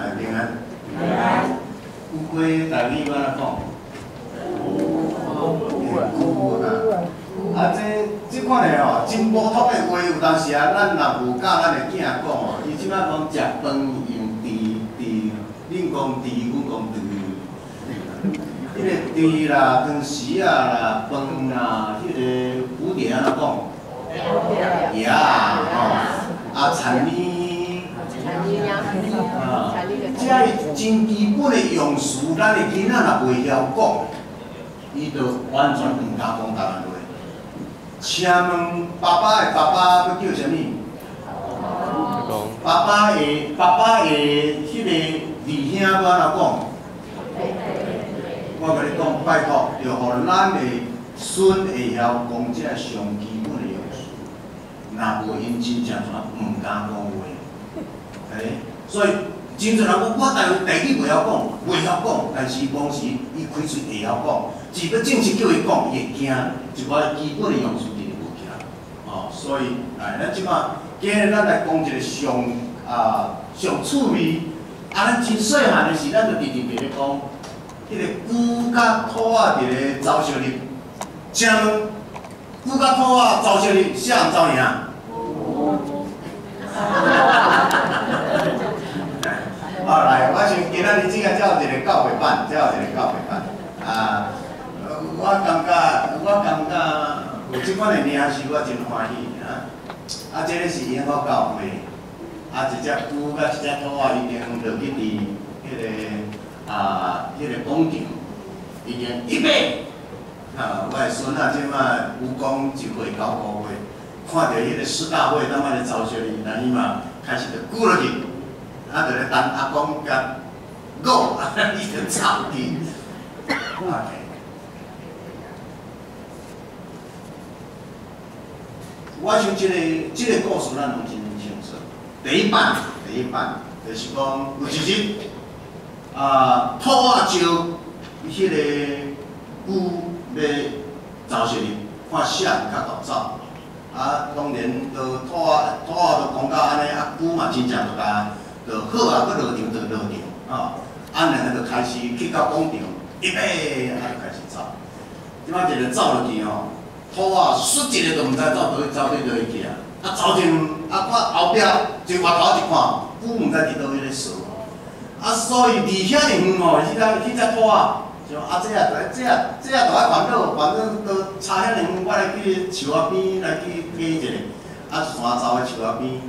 来平安。平安。乌龟台语安怎讲？乌啊！啊，这这款的吼，真普通的话，有当时啊，咱若无教咱的囝讲吼，伊即摆讲食饭用箸箸，恁讲箸，阮讲箸。迄个箸啦、汤匙啊啦、饭啊，迄个蝴蝶安怎讲？叶啊，吼，啊，田呢？啊，这是真基本的用词，咱的囡仔若袂晓讲，伊就完全毋敢讲台湾话。请问爸爸的爸爸要叫啥物？爸爸的爸爸的迄个弟兄要安怎讲？我甲你讲，拜托，要互咱的孙会晓讲这上基本的用词，若无因真正毋敢讲话。所以真侪人讲，我台湾台语袂晓讲，袂晓讲，但是某时伊开嘴会晓讲，只要正式叫伊讲，伊会惊，一寡基本的用词就会起来。哦，所以，来，咱即摆今日咱来讲一个上啊上趣味，啊，咱真细汉的时，咱就直直白咧讲，迄个牛甲兔仔伫咧走相日，请问牛甲兔仔走相日，谁人走赢？好来，我想今仔日只个才有一个教会班，才有一个教会班。啊，我感觉，我感觉有即款的名字，我真欢喜啊！啊，这个是英国教会，啊，一只猪甲一只兔仔已经落去伫迄个啊，迄个广场已经预备。啊，我的孙仔即摆有讲一岁九个月，看到迄个四大会，那摆咧招小伊，那伊嘛开始就鼓落去。啊，就咧等阿公甲我，啊，伊就走去。OK。我想即个即个故事咱拢真清楚。第一版，第一版就是讲有一日，啊，兔仔招迄个牛要走出去，看谁较早走。啊，当然，都兔仔兔仔都讲到安尼，啊，牛嘛真正就甲。就好啊，搁落场就落场，哦，啊，然后就开始去到广场，预备，啊，就开始走。即摆一个走落去吼，兔仔唰一个都毋知走倒去，走对倒去啊！啊，走前啊，看后壁，就外头一看，牛毋知伫倒去咧扫。啊，所以离遐尔远吼，迄只迄只兔仔，就啊，这啊，这啊，这啊，大概烦恼，反正都差遐尔远，我来去树仔边来去瞥一下，啊，山走的树仔边。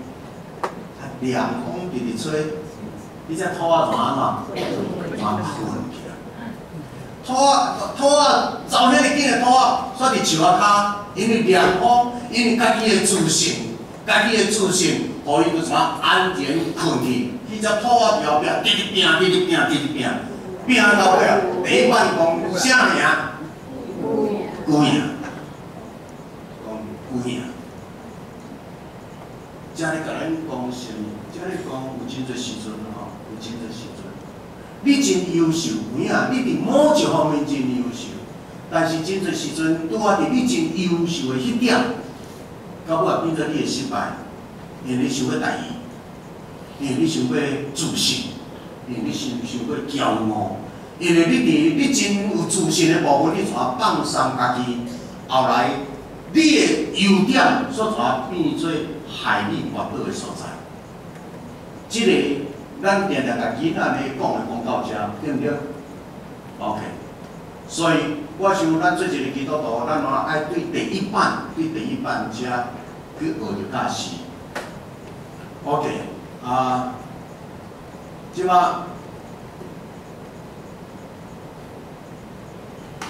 啊凉风直直吹，你只兔仔怎安怎？全困起来。兔仔兔仔走遐尔紧的兔仔，煞伫树仔骹，因为凉风，因为家己的自信，家己的自信，互伊就怎安全困去。迄只兔仔后壁直直拼，直直拼，直直拼，拼到尾啊！第一班讲啥名？牛赢，讲牛赢。遮咧甲咱讲啥物？遮咧讲有真侪时阵吼，有真侪时阵，你真优秀，有影，你伫某一方面真优秀，但是真侪时阵拄啊伫你真优秀的迄点，到尾变做你的失败，因为你想要大意，因为你想要自信，因为你想想要骄傲，因为你伫你真有自信的部分，你全放松家己，后来你的优点所全变做。害你烦恼的所在，即个咱定定甲囡仔咧讲的讲到遮，对毋对？OK，所以我想咱做一个基督徒，咱嘛爱对第一版，对第一版遮去学着教死。OK，啊，即马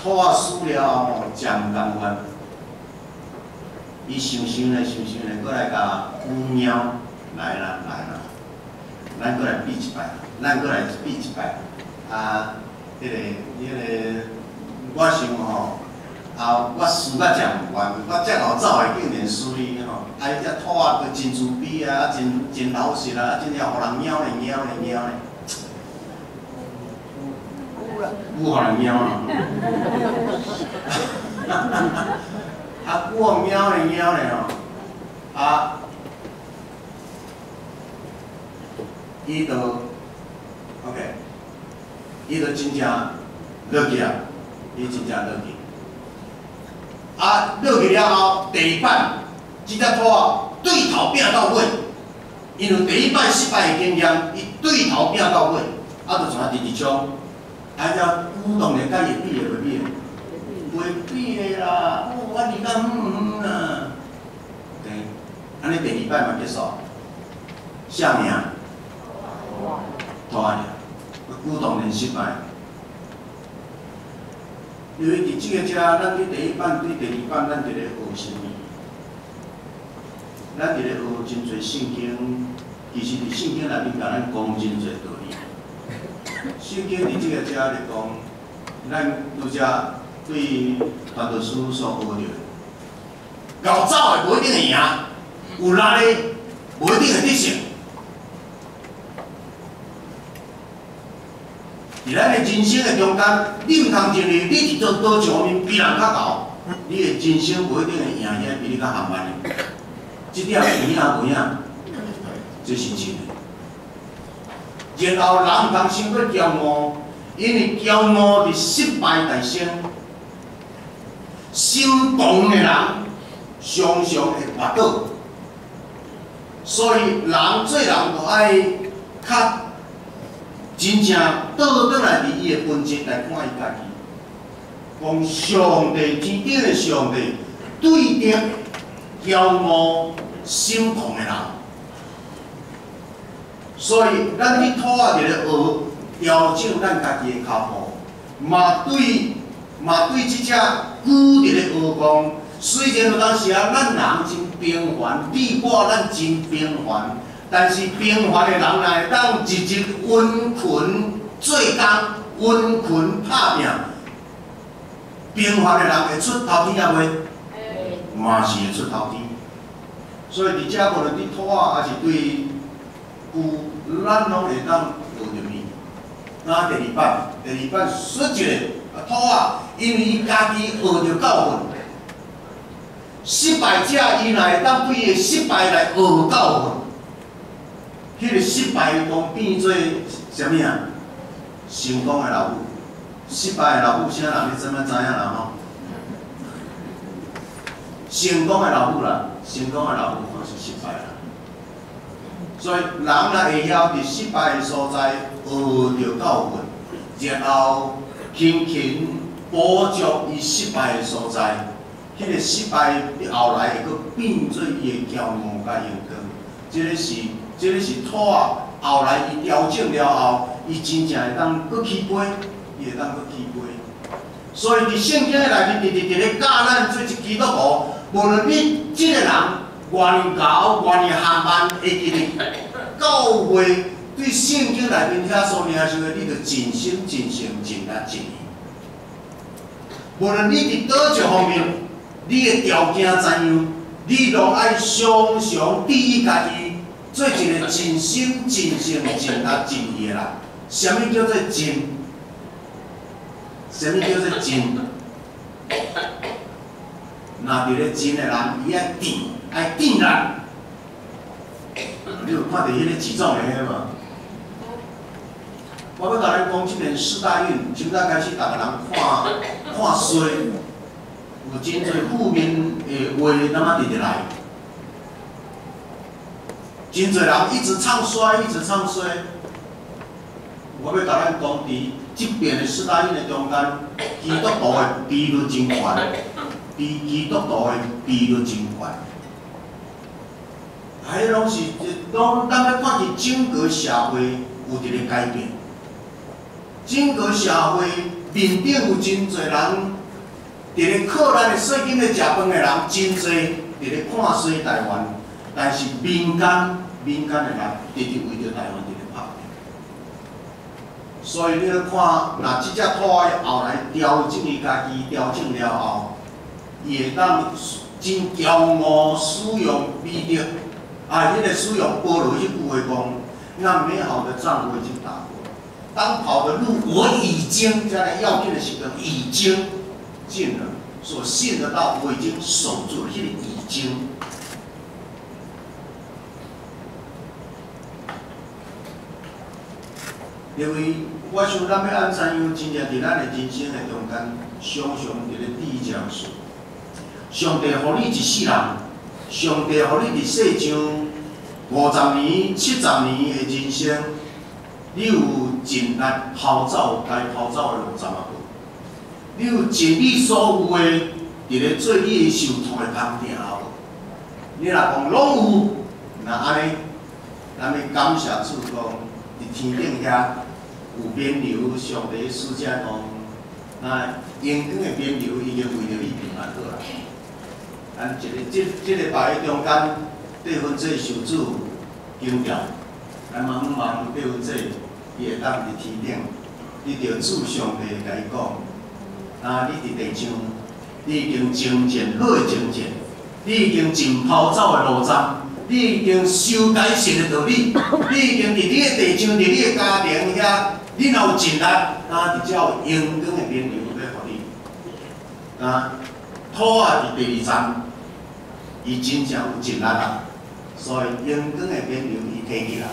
拖输了，讲感官。伊想想咧，想想咧，过来甲乌喵来啦，来啦，咱过来比一摆，咱过来比一摆。啊，迄个，迄个，我想吼，啊，我输甲真唔完，我遮老早会竟然输伊吼，啊，伊只兔仔佫真自卑啊，啊真真老实啊，啊真正互人喵咧喵咧喵咧。乌互人喵啊！啊，我喵咧喵咧吼，啊，伊就伊就真正落去啊，伊真正落去。啊，落去了后，第二摆，即只拖啊，对头拼到尾，因为第一摆失败的经验，伊对头拼到尾，啊，就像直直冲，啊，只鼓动的甲伊比会比，袂比的啦，我你讲嗯嗯啊，对，安尼第二摆嘛结束，啥名？拖啊，鼓动连失败。因为伫即个遮，咱伫第一班对第二班，咱伫咧学啥物？咱伫咧学真侪圣经，其实伫圣经内面甲咱讲真侪道理。圣经伫即个遮咧讲，咱拄则对传道书所学着，搞走的无一定会赢，有力的无一定会得胜。伫咱的人生的中间，你毋通认为你伫做倒上面比人较高，你的人生无一定会赢遐比你较含慢的。即点有影无影？这是真的。然后人毋通伤过骄傲，因为骄傲伫失败诞生。心动的人常常会滑倒，所以人做人就爱较。真正倒倒来伫伊的本质来看伊家己，讲上帝天顶的上帝对敌骄傲心狂的人，所以咱伫土下伫咧学调整咱家己的脚步，嘛对嘛对即只句伫咧学讲，虽然有当时啊，咱人真平凡，你我咱真平凡。但是平凡的人来当日日温困做工，温困拍拼，平凡的人会出头天啊？袂？嘛是会出头天。所以伫遮无论伫土啊，还是对有咱拢会当学着物。那第二摆，第二摆说一个土啊，因为伊家己学着教训，失败者伊来当对伊失败来学教训。迄个失败讲变做啥物啊？成功的老母，失败的老母啥人？你怎么知影啦？吼？成功的老母啦，成功的老母都是失败啦。所以人若会晓伫失败的所在学着教训，然后勤勤补足伊失败的所在，迄个失败后来会阁变做伊的骄傲甲勇敢，即个是。即个是土啊，后来伊调整了后，伊真正会当搁起飞，伊会当搁起飞。所以伫圣经内面，直直直咧教咱做一基督徒，无论你即个人愿高愿含慢，会记哩，到会对圣经内面遐所领受的，你着尽心尽心尽力尽力。无论你伫倒一方面，你的条件怎样，你拢爱常常第一家己。做一个尽心、尽性、尽力、尽意的人。什么叫做尽？什么叫做尽？那伫咧尽的人，伊爱定，爱定人。你有看到迄个几种的无？我要甲你讲，即年四大运，从早开始，逐个人看看衰，有真侪负面的话，那么直直来。真侪人一直唱衰，一直唱衰。我要甲咱讲，伫即边的四大运的中间，基督徒的比率真悬，比基督徒的比率真悬。还拢是，拢咱要看见整个社会有伫咧改变。整个社会面顶有真侪人伫咧靠咱的税金咧食饭的人真侪，伫咧看衰台湾。但是民间民间的人直直围着台湾直直拍，所以你要看，若即只土啊后来调整伊家己调整了后，伊会当真骄傲使用美德，啊，迄个使用保罗迄句话讲，那美好的仗我已经打过，当跑的路我已经将来要紧的时刻已经尽了，所信得到我已经守住了，迄个已经。因为我想咱要安怎样，真正伫咱的人生的中间，常常伫咧第一件事。上帝互你一世人，上帝互你伫世上五十年、七十年的人生，你有尽力跑走该跑走的路十啊步，你有尽你所有的伫咧做你的受托的工程无？你若讲拢有，那安尼，咱要感谢主讲，伫天顶遐有边流，上帝使者讲，那阳光的边流已经为着你平安好啦。咱一个即即个排中间，对分这受主强调，咱茫茫对分这，伊会当伫天顶，你着主上帝甲伊讲，啊，你伫地上，你已经精进好的精进，你已经尽跑走的路障，你已经修改神的道理，你已经伫你的地上，伫你的家庭遐，你若有尽力，那，伫只有阳光的面流要互你，啊，土啊伫第二站。伊真正有尽力啊，所以阳光的面流伊提起来，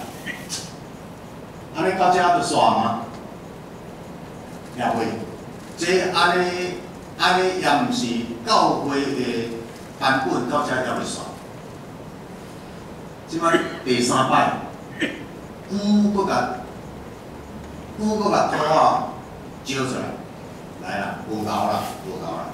安尼到遮就煞吗？两位，这安尼安尼也毋是教会的版本，到遮也会煞。即摆第三摆，古搁甲古搁甲土啊招出来，来啦，无够啦，无够啦。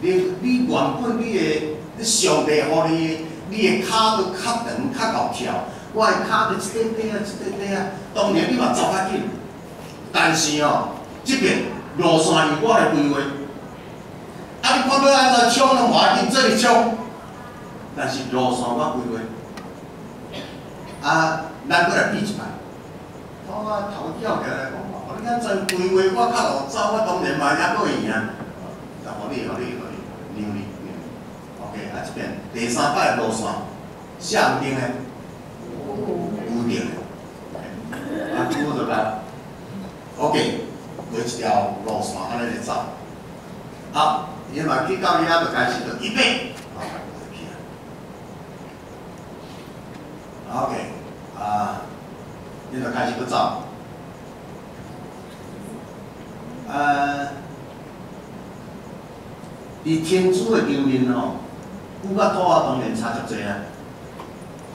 你你原本你的。你上帝互你，你的骹要较长、较够跳，我的骹就一点点啊，一点点啊。当然你嘛走较紧，但是哦，即边路线由我来规划。啊，你看要安怎冲，拢话紧做哩冲，但是路线我规划。啊，咱搁来比一摆。我头叫起来讲，我你安怎规划，我较好走，我当然嘛也搁会赢。就互你，互你，互你，让你。啊，即边第三摆路线，向定诶，固定诶，啊，拄好就来，OK，画一条路线安尼来走，好，伊嘛去到遐就开始就预备，好，去啊，OK，伊就开始去走，呃，伫天主的顶面哦。古甲土啊，当然差足济啊！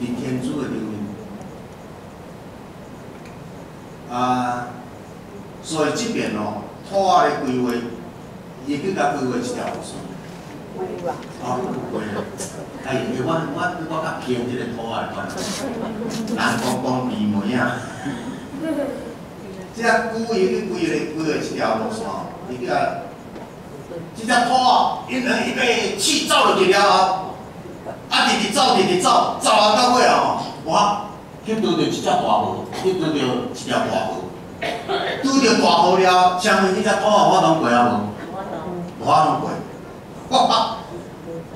伫天主的顶面，啊，所以即边哦，土啊的规划，伊去甲规划一条路线。规划。哦，规划。哎，我我我较偏即个土啊款，人讲讲鼻眉啊。即个古伊去规划规划一条路线，伊去甲。即只土啊，因两伊被气走落去了后，啊，直直走，直直走，走啊到尾啊，我翕拄着一只大鱼，翕拄着一条大鱼，拄着大鱼了，上面迄只土啊，我拢过啊无？我拢过。哇！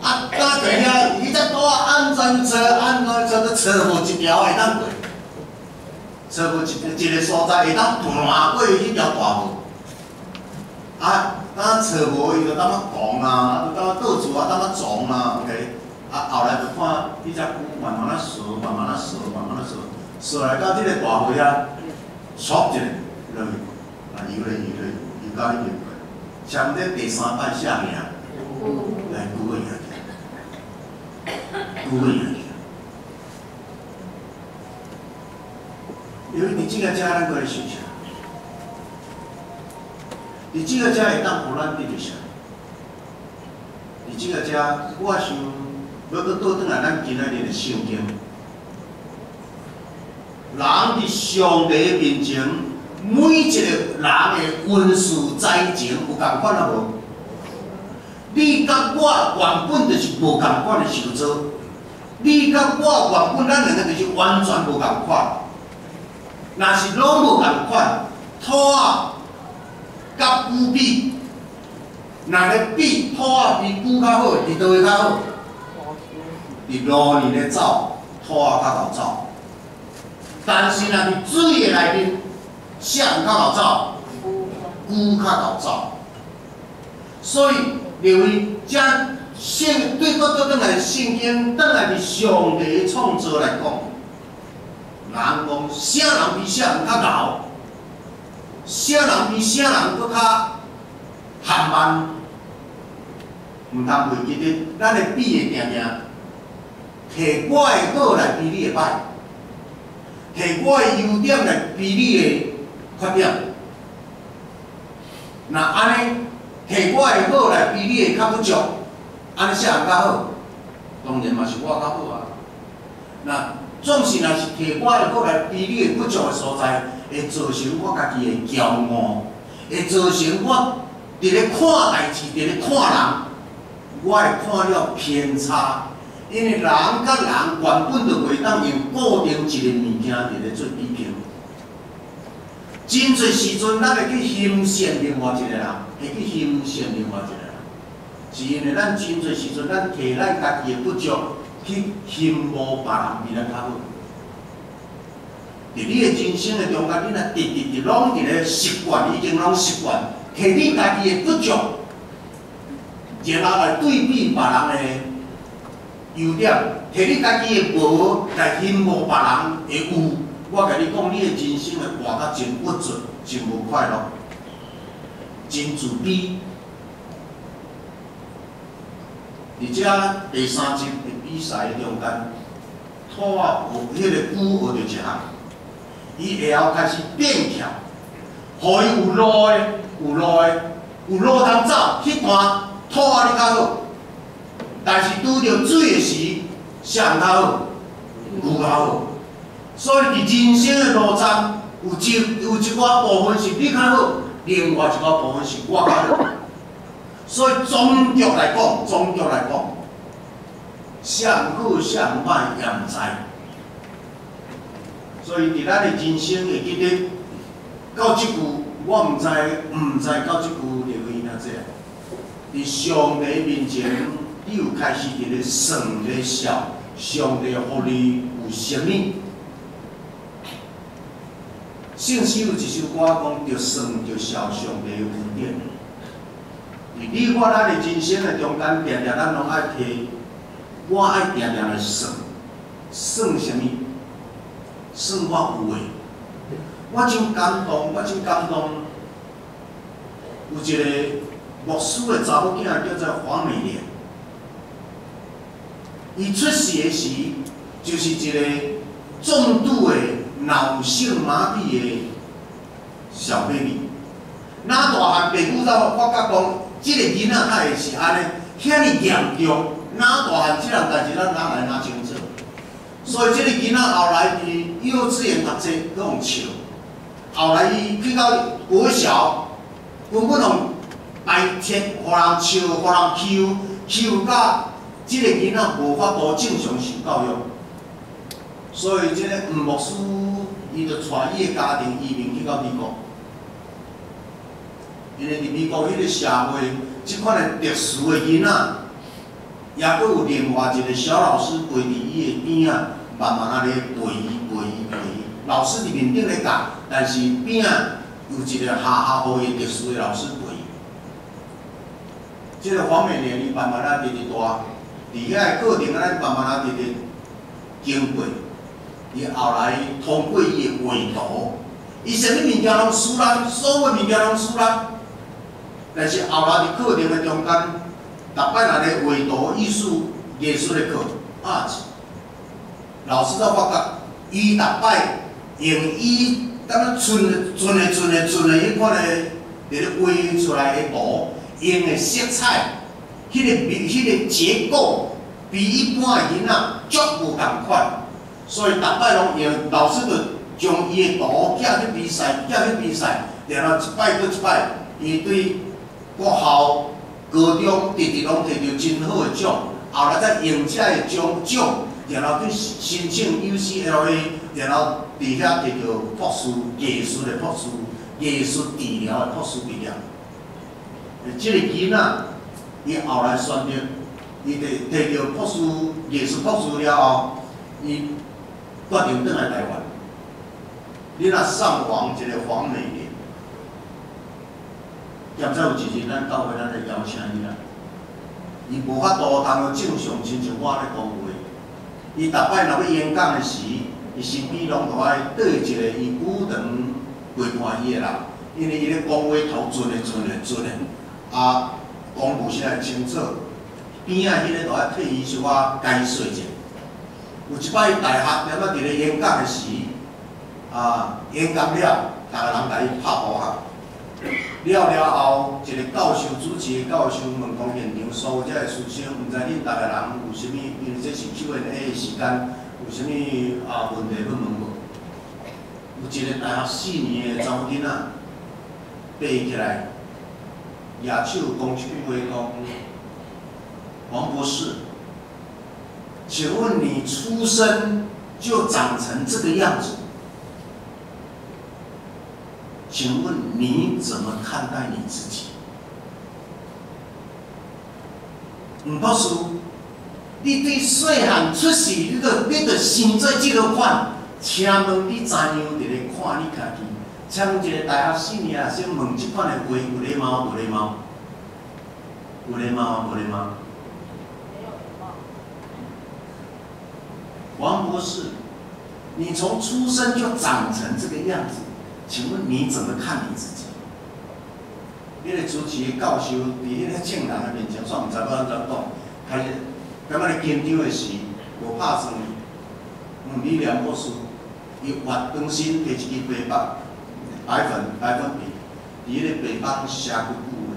啊，到底遐，迄只土啊，安全车，安全车都车无一条会当过，车无一一个所在会当断过迄条大鱼，啊。当找无伊就当啊讲啊，当啊倒厝啊，当啊撞啊，OK。啊，后来就看伊只龟慢慢啊扫，慢慢啊扫，慢慢啊扫，扫来到即个大鱼啊，唰一下落去，啊游咧游咧游到迄边过，像这第三摆下面啊，来龟个赢因为你即个家咱过来想想。伫即个遮会当互咱得着啥？伫即个遮，我想要搁倒转来咱今仔日的圣经。人伫上帝面前，每一个人的恩赐才情有共款啊无？我原本就是无共款的受造，你甲我原本咱两个就是完全无共款。若是拢无共款，兔仔！甲牛比，若咧比兔仔比牛较好，伫倒位较好？伫路里咧走，兔仔较好走。但是若伫水的内面，啥较好走？牛较好走。所以因为将信对倒倒转来圣经，倒来伫上帝的创造来讲，人讲啥人比啥人较牛？啥人比啥人搁较含慢，毋通袂记得，咱的比会定定，摕我的好来比你的歹，摕我的优点来比你的缺点。那安尼，摕我的好来比你的较不足，安尼啥人较好？当然嘛是我较好啊。那总是若是摕我的好来比你的不足的所在，会造成我家己的骄傲，会造成我伫咧看代志，伫咧看人，我会看了偏差。因为人甲人原本就袂当用固定一个物件伫咧做比拼。真侪时阵，咱会去欣赏另外一个人，会去欣赏另外一个人，是因为咱真侪时阵，咱摕咱家己的不足去羡慕别人比咱较好。伫你的人生的中间，你若直直直拢伫咧习惯，已经拢习惯，摕你家己的不足，然后来对比别人的优点，摕你家己的无来羡慕别人的有。我甲你讲，你的人生会活甲真不足，真无快乐，真自卑。而且第三集的比赛中间，兔仔有迄个牛学着一项，伊会晓开始变强，互伊有路的，有路的，有路通走，迄段兔仔你较好。但是拄着水的时，谁较好？牛较好。所以，伫人生的路上，有一有一寡部分是你较好，另外一个部分是我。所以，总局来讲，总局来讲，啥好啥歹也毋知。所以，伫咱的人生会记得到即句，我毋知，毋知到即句就会安怎伫上帝面前，你又开始伫咧算咧笑，上帝互你有啥物？圣诗有一首歌讲，着算着笑上帝的恩典。伫你我咱的人生的中间，定定咱拢爱提，我爱定定来算，算啥物？算我有诶。我真感动，我真感动。有一个牧师的查某囝叫做黄美莲，伊出世的时就是一个重度的。脑性麻痹的小 baby，哪大汉爸母才发觉讲，即个囡仔他会是安尼，遐尼严重，哪大汉即样代志咱哪来哪清楚？所以即个囡仔后来伫幼稚园读册，搁用笑，后来伊去到国小，根本用白天互人笑，互人欺负，欺负到即个囡仔无法度正常受教育。所以，即个吴牧师，伊就带伊的家庭移民去到美国。因为伫美国迄个社会，即款的特殊的囡仔，也佫有另外一个小老师陪伫伊的边仔，慢慢啊咧陪伊、陪伊、陪伊。老师伫面顶咧教，但是边仔有一个下下好的特殊的老师陪伊。即个方面呢，伊慢慢啊直直大，伫遐课程啊，慢慢啊直直经过。伊后来通过伊的画图，伊啥物物件拢输咱，所有物件拢输咱。但是后来伫课程的中间，逐摆若咧画图、艺术、艺术的课啊老师才发觉，伊逐摆用伊敢若存、存的、存的、存的迄款的，伫咧画出来的图，用的色彩，迄个、迄个结构，比一般的囡仔足无共款。所以，逐摆拢用老师就将伊的图寄去比赛，寄去比赛，然后一摆搁一摆，伊对国校、高中直直拢摕到真好的奖。后来再用遮个奖奖，然后去申请 UCLA，然后伫遐摕到博士艺术的博士、艺术治疗的博士毕业。诶即个囡仔，伊后来选择，伊摕摕到博士艺术博士了后，伊。决定转来台湾，你若上网一个黄美玲，现在有一日咱到位咱来邀请伊来，伊无法度通正常亲像我咧讲话，伊逐摆若要演讲的时，伊身边拢爱缀一个伊久长陪伴伊的人，因为伊咧讲话头准的准的准的，啊，讲无啥清楚，边仔迄个都爱替伊小可解说者。有一摆大学伫咧演讲的时，啊，演讲了，逐个人甲伊拍鼓合。了了后，一个教授主持的教授问讲现场所有遮个师生，毋知恁逐个人有啥物？因为这是 Q&A 的时间，有啥物啊问题要问无？有一个大学四年的查某囡仔，爬起来，举手讲一句话讲：王博士，请问你出生就长成这个样子？请问你怎么看待你自己？唔博士，你对细汉出世，你个你个生做即个款，请问你怎样伫咧看你家己？请问一个大学四年学生问即款的话，有礼貌无礼貌？有礼貌无礼貌？王博士，你从出生就长成这个样子。请问你怎么看你自己？迄个主持教授伫迄个正人的面前，煞毋知要安怎讲，开始感觉咧紧张的时，无拍算，嗯，李良博士，伊挖当心摕一支白板，白粉白粉笔，伫迄个白板写句句话。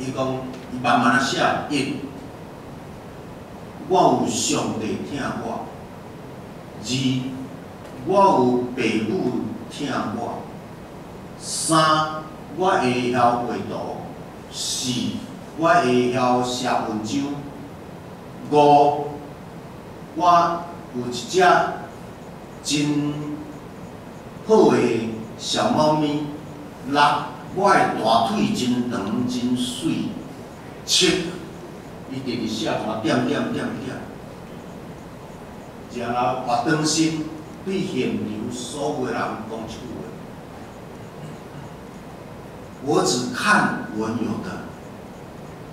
伊讲，伊慢慢啊写，一，我有上帝疼我；二。我有爸母疼我，三我会晓画图，四我会晓写文章，五我有一只真好的小猫咪，六我的大腿真长真水，七伊直直写看点点点点，然后活当心。对现场所有的人讲一句话：我只看我有的，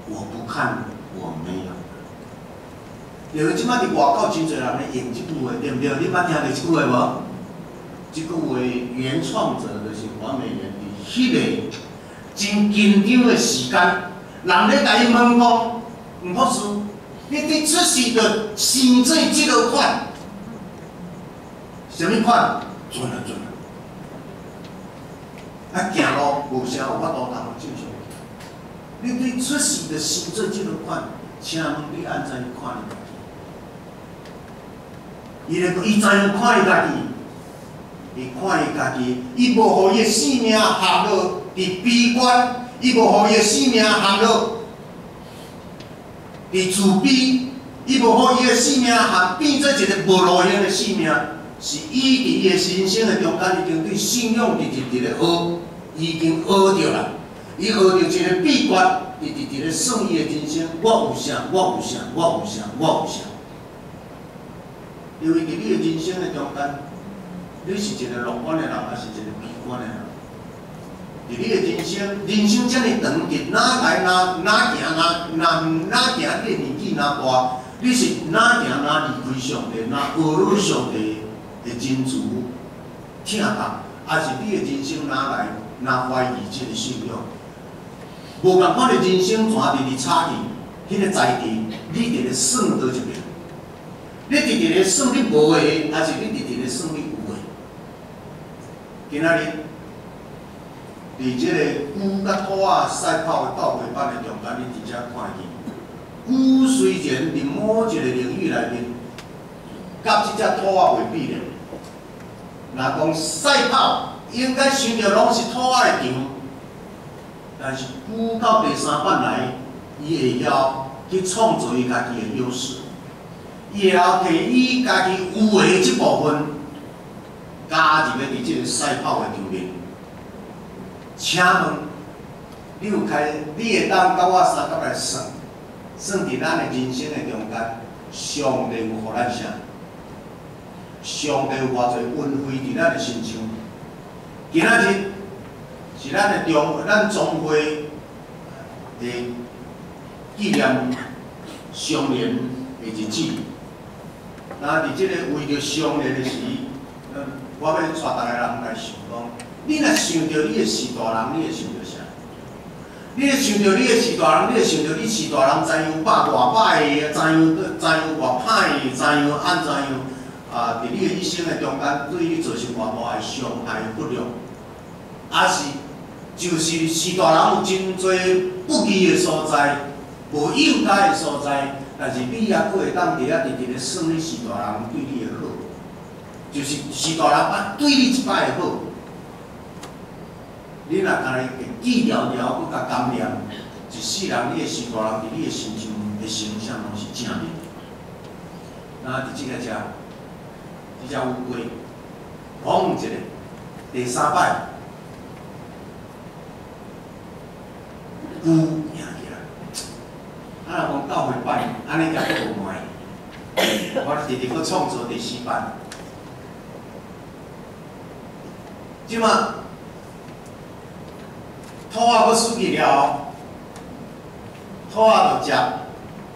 我不看我没有的。因为即摆伫外口真侪人咧用即句话，对毋对？你捌听过即句话无？即句话原创者就是黄美人伫迄个真紧张的时间，人咧甲伊问讲：毋好输，你你出世着生做即个款？什么款？准啊准啊！啊，行路无啥有法度通正常。你对出世的生做即个款，请问你安怎看你家己？伊咧讲，伊怎样看伊家己？伊看伊家己，伊无互伊生命陷落伫悲观，伊无互伊生命陷落伫自卑，伊无互伊的生命陷变做一个无路用的性命。是伊伫伊个人生的中间，已经对信仰直直直咧学，已经学着啦。伊学着一个秘诀，直直直咧算伊的人生。我有啥？我有啥？我有啥？我有啥？因为伫你的人生的中间，你是一个乐观的人，还是一个悲观的人？伫你的人生，人生遮尔长，伫哪来哪哪行哪哪哪行？你的年纪哪大？你是哪行哪离开上帝？哪恶路上帝？的真主疼他，还是你的人生哪来哪怀疑这个信仰？无共款的人生全伫你差去，迄个在地，你伫咧算倒一边？你直直咧算你无诶，还是你直直咧算你有诶？今仔日，伫即个牛甲兔仔赛跑的斗会班的中间，你直接看见，牛虽然伫某一个领域内面，甲即只兔仔为比咧。若讲赛跑，应该想着拢是兔仔的场，但是牛到第三版来，伊会晓去创造伊家己的优势，伊会晓摕伊家己有诶即部分加入咧伫即个赛跑的场面。请问，你有开？你会当甲我三角来算，算伫咱的人生的中间，上帝有互咱啥？上帝有偌侪恩惠伫咱的身上，今仔日是咱的中咱中会的纪念相连的日子。那伫即个为着相连的时，我要带逐个人来想讲。你若想着你的是大人，你会想着啥？你会想着你的是大人，你会想着你是大人，怎样百偌歹个，怎样怎样偌歹，怎样安怎样啊？伫你的一生的中间，对你造成偌大的伤害不良，还是就是是大人有真侪不义的所在，无应该的所在，但是你也佫会当伫遐直直咧算你是大人对你的好，就是是大人啊对你一摆的好。你若干来记条条，搁甲感念，一世人你的是大人伫你的心上的形象拢是正面。那伫即个遮，即只乌龟，讲一个，第三摆，龟赢起来，啊，讲到会摆，安尼才佫无卖。我直直搁创造第四摆，即马。兔仔搁输去了后，兔仔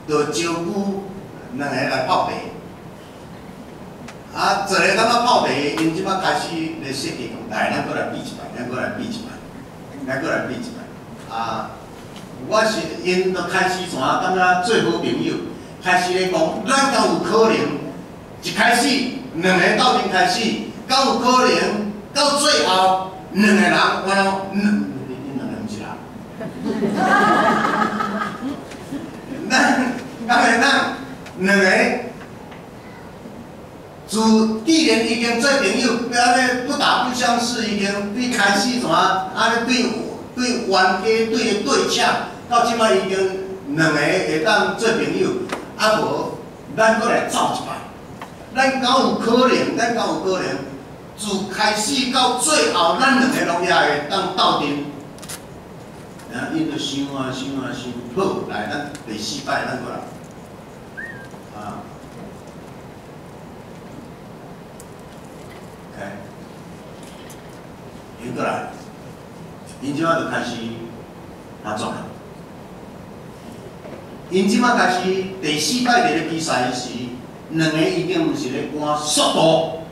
就食，就招呼两个来泡茶。啊，一个感觉泡茶，因即摆开始咧设计讲，来，咱过来比一摆，咱过来比一摆，咱搁来比一摆。啊，我是因都开始怎啊，感觉做好朋友，开始咧讲，咱敢有可能一开始两个斗阵开始，敢有可能到最后两个人，我嗯。咱刚才咱两个自既然已经做朋友，安尼不打不相识，已经对开始怎啊？安尼对对冤家对对呛，到即摆已经两个会当做朋友，啊无咱搁来走一摆，咱敢有可能？咱敢有可能？自开始到最后，咱两个拢也会当斗阵。啊，因就想啊想啊想，好来，咱第四摆咱过来，啊，OK，因过来，因即马就开始合作了。因即马开始第四摆伫咧比赛时，两个已经毋是咧赶速度，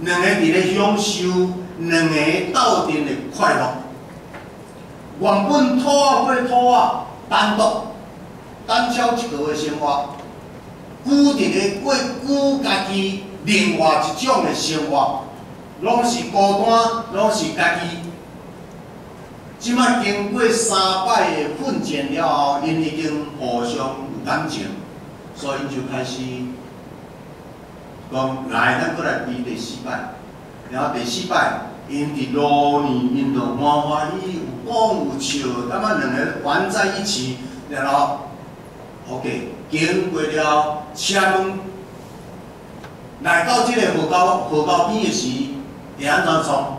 两个伫咧享受两个斗阵的快乐。原本土仔过土仔，单独单超一个月生活，固定的过固家己另外一种的生活，拢是孤单，拢是家己。即摆经过三摆的奋战了后，因已经互相有感情，所以就开始讲来，咱过来比第四摆，然后第四摆。因伫路年，因着欢欢喜讲有笑，感觉两个玩在一起，然后，OK，经过了车门，来到即个河沟河沟边的时，会安怎创？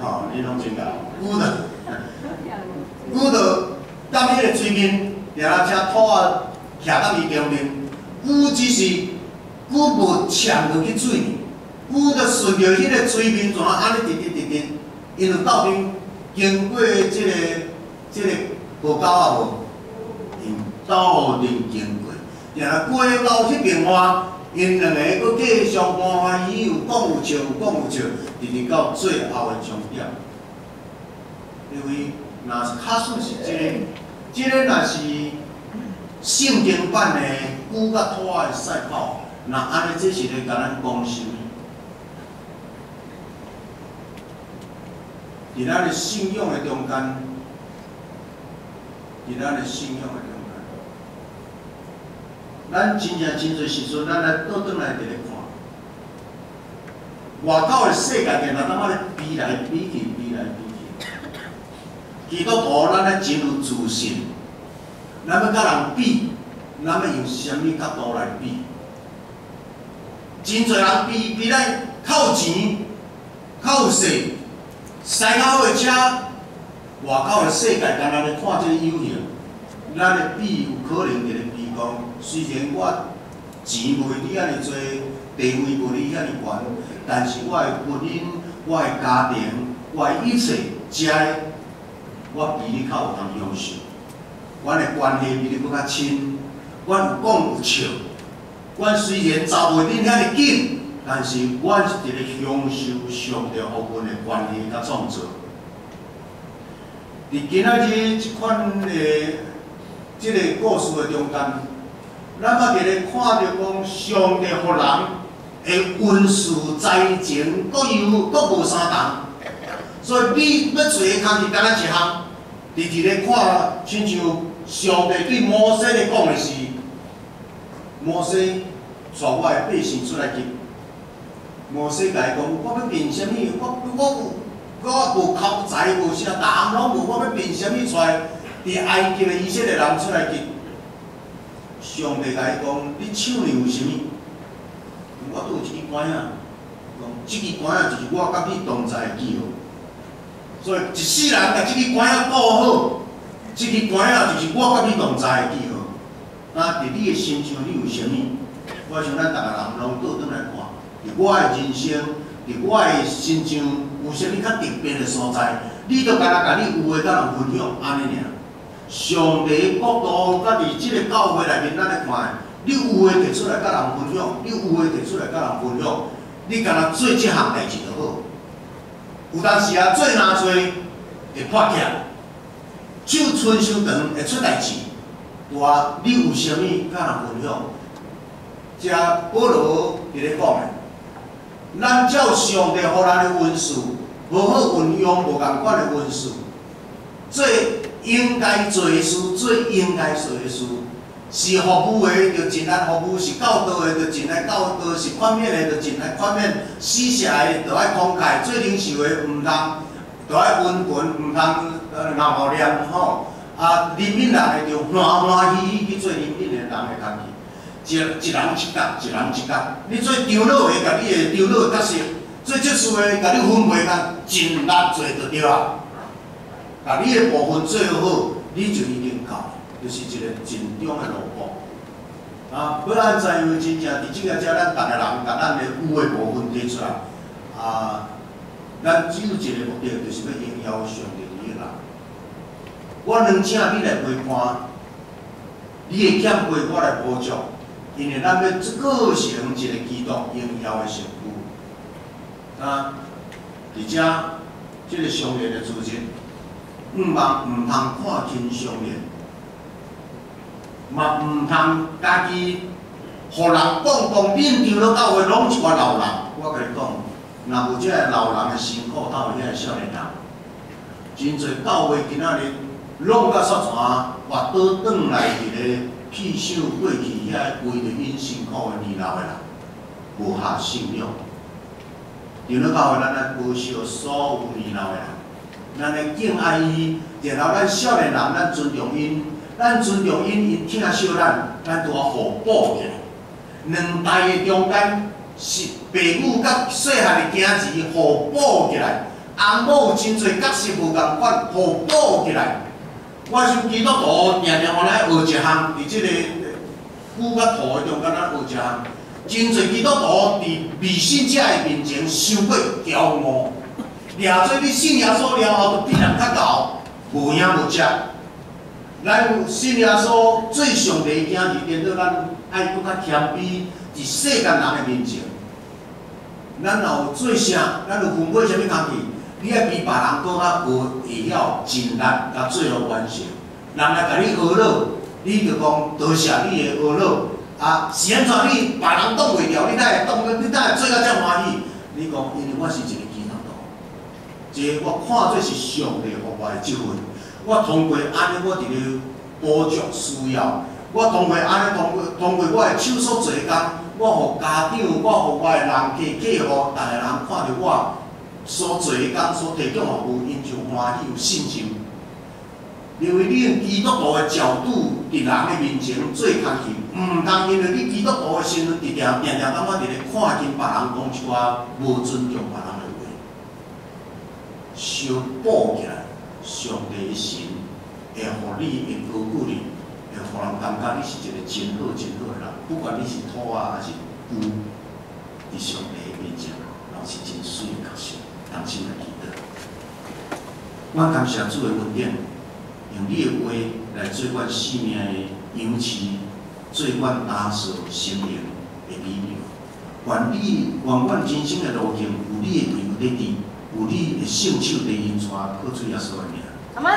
吼，你拢真够，拄着，拄着到迄个水面，然后车拖啊徛到伊中面，拄只是。骨无呛落去水，骨着顺着迄个水面怎安尼直直直直，因为到边经过即个即个河沟啊无，因斗阵经过，然后过到迄边话，因两个佫继续欢欢喜，有讲有笑，有讲有笑，直直到最后的终点。因为若是卡算是即个，即个若是圣经版的骨甲拖的赛跑。那安尼，这是咧甲咱讲什么？伫咱的信仰的中间，伫咱的信仰的中间，咱真正真侪时阵，咱来倒转来伫咧看，外口的世界在那那么咧比来比去，比来比去。基督徒咱咧真有自信，咱要甲人比，咱要用什么角度来比？真侪人比比咱较有钱、较有势、驶较好的车，外口的世界敢若咧看即个有形，咱咧比有可能伫咧比讲，虽然我钱袂你遐尼多，地位袂你遐尼悬，但是我的婚姻、我的家庭、我的一切，遮我比你较有通优秀，阮的关系比你搁较亲，阮有讲有笑。阮虽然走袂恁遐尼紧，但是阮是伫咧享受上帝予阮的关系甲创造。伫今仔日即款的即个故事的中间，咱嘛伫咧看到讲上帝互人的温顺在情各有各无相同，所以你要做的工是干那一项，伫伫咧看，亲像上帝对摩西咧讲的是，摩西带我的百姓出来去，摩西甲伊讲，我要变啥物？我我我无口才，无啥，逐项拢无，我要变啥物出来？伫埃及的以色列人出来去，上帝甲伊讲，你手里有啥物？我拄有一支管仔，讲即支管仔就是我甲你同在的记号。所以一世人甲即支管仔顾好，即支管仔就是我甲你同在的记号。那伫你的心上，你有啥物？我想咱逐个人拢倒转来看，伫我的人生，伫我的心上有啥物较特别的所在？你着干若甲你有诶甲人分享，安尼尔。上帝国度，甲伫即个教会内面，咱来看，你有诶提出来甲人分享，你有诶提出来甲人分享，你干若做即项代志就好。有当时啊，做若做会破起，手伸伤长会出代志，哇！你有啥物甲人分享？遮保罗伫咧讲诶，咱照上帝互咱诶温数，无好运用无共款诶温数，最应该做诶事，最应该做诶事，是服务诶，就尽力服务；是教导诶，就尽力教导；是宽免诶，就尽力宽面；施舍诶，就爱慷慨；做领袖诶，毋通就爱温存，毋通呃闹好念吼。啊，人民人诶，就欢欢喜喜去做人民诶人的工去。一一人一角，一人一角。你做长老的，甲你的长老角色；做执事的，甲你分配甲尽力做就对啊。甲你的部分做好，你就已经够，就是一个尽忠的路步。啊，要安怎样真正伫即个遮，咱逐个人甲咱的有诶部分提出来。啊，咱只有一个目的，就是要荣耀上帝的人。我能请你来陪伴，你会欠陪我来补助。因为咱要个成一个基督荣耀的成就，啊，而且即个上联的主旨，毋茫毋通看轻上联，嘛毋通家己，互人讲讲，恁长老教会拢是寡老人，我甲你讲，若有即个老人的辛苦，到位遐个少年人，真侪到位今仔日拢甲煞全活倒转来伫咧。去想过去遐为着因辛苦的年老的人，无下信用。长老教会咱来保守所有年老的人，咱来敬爱伊，然后咱少年人咱尊重因，咱尊重因，因疼惜咱，咱都要互补起来。两代的中间是父母甲细汉的囝儿互补起来，翁某真侪角色无共款，互补起来。我想基督徒定定往来学一项，伫即个古甲土的中间，咱学一项。真侪基督徒伫未信者的面前，受过骄傲，掠做你信耶稣了后，就比人较高，无影无食。咱信耶稣最上第一件是变做咱爱搁较谦卑，伫世间人的面前，咱若有做啥，咱有分配啥物工去？你爱比别人搁较无会晓尽力，甲做好完成。人来甲你学乐，你着讲多谢你的学乐。啊，是安怎你别人挡袂牢，你才会挡，你才会做甲遮欢喜。你讲，因为我是一个基督徒，即我看做是上帝互我的积分。我通过安尼，我伫咧补足需要。我通过安尼，通过通过我的手所做工，我互家长，我互我的人客客户，逐个人看着我。所做的工，所提供服务，因就欢喜有信心。因为你用基督徒的角度伫人的面前做工去，毋通因为你基督徒的身份，直定定定感觉伫咧看见别人讲一寡无尊重别人的话，相补起来，上帝诶神会互你，会高鼓你，会互人感觉你是一个真好真好的人。不管你是土啊还是牛，伫上帝面前，拢是真水的角色。我感谢主的恩典，用你的话来做我生命的勇气，做阮打扫心灵的美丽。愿你愿阮人生的路径有你的陪伴在地，有你的圣手在引带，靠主耶稣的名。好吗？